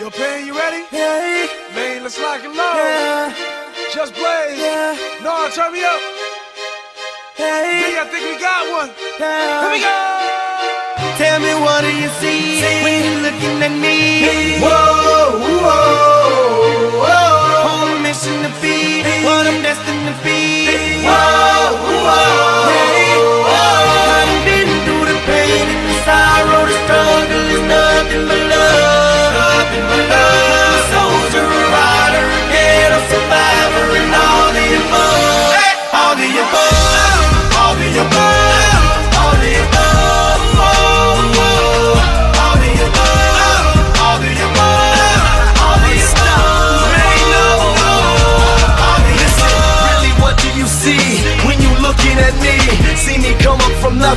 Yo, Pain, you ready? Yeah, Man, let's lock and load. yeah, Just blaze. yeah, No, turn me up. hey, Me, I think we got one. yeah. Here we go. Tell me what do you see when you're looking at me? Whoa,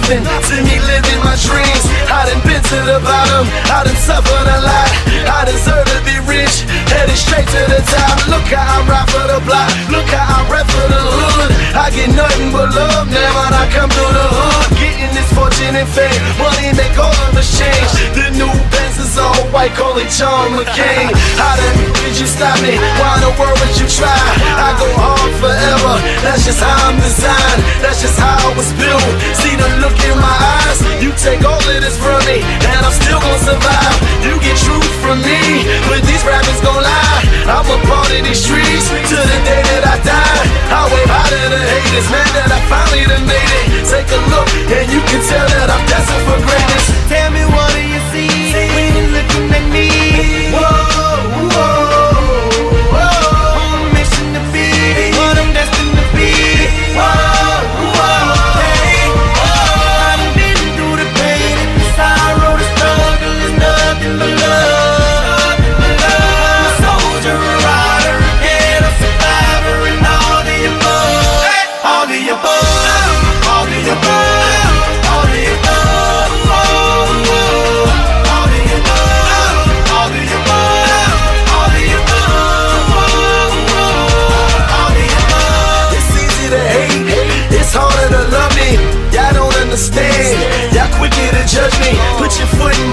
nothing, see me living my dreams. I done been to the bottom, I done suffered a lot. I deserve to be rich, headed straight to the top. Look how I ride for the block, look how I rap for the hood. I get nothing but love now when I come through the hood. Getting this fortune and fame, money make all of us change. The new Benz is all white, call it John McCain. How the did you stop me? Why in the world would you try? I go hard forever. That's just how I'm designed. That's just how I was built. Take all of this from me, and I'm still gonna survive. You get truth from me, but these rappers gon' lie. I'm a part of these streets to the day that I die. I wave high to the haters, man, that I finally done made it. Take a look, and you can tell that I'm destined for greatness.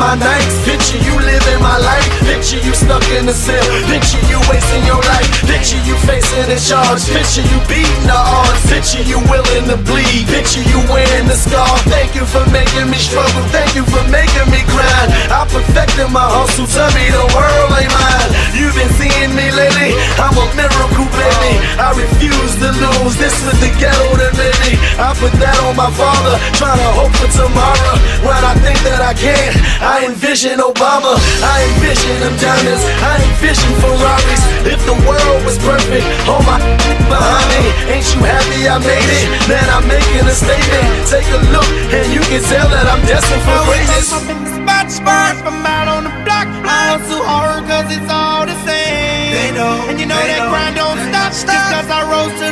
My nights, picture you living my life. Picture you stuck in the cell, picture you wasting your life. Picture you facing a charge, picture you beating the odds. Picture you willing to bleed, picture you wearing the scar. Thank you for making me struggle, thank you for making me grind. I perfected my hustle, tell me the world ain't mine. You've been seeing me lately, I'm a miracle, baby. I refuse to lose, this was the ghetto made me. I put that on my father, trying to hope for tomorrow. When I I can't, I envision Obama, I envision them diamonds, I envision Ferraris. If the world was perfect, all my behind me, ain't you happy I made it? Man, I'm making a statement. Take a look, and you can tell that I'm destined for greatness. Spot spot from out on the block. I hustle hard cause it's all the same. They know, And you know they that know, grind don't they stop. don't Just stop. cause I rose to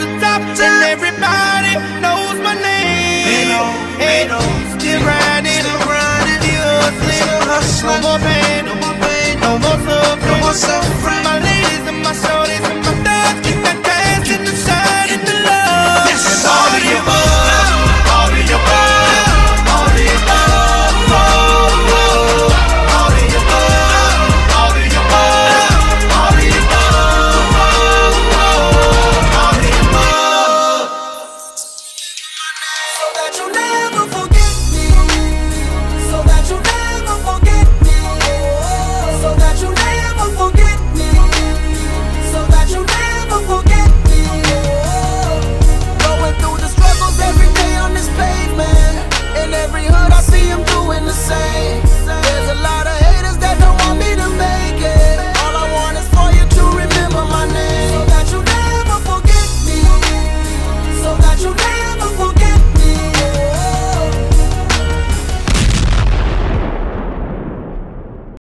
No more pain. No more pain. No more suffering. No more suffering.